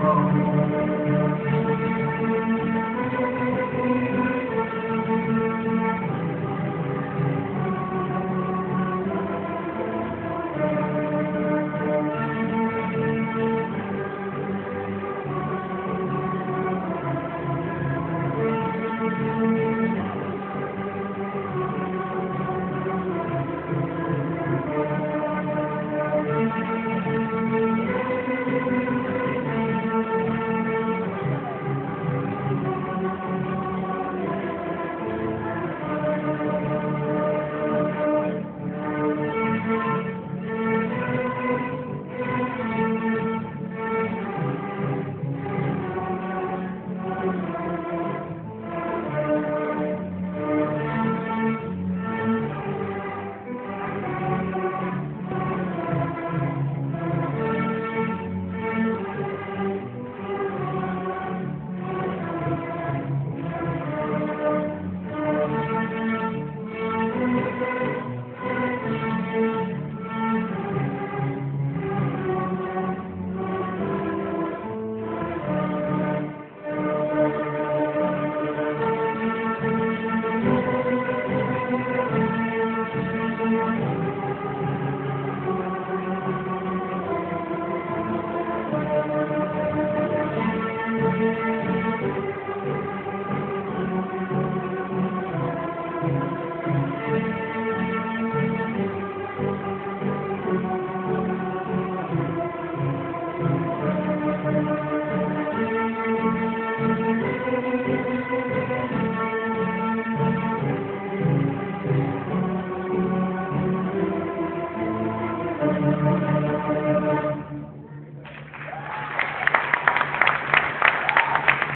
throne.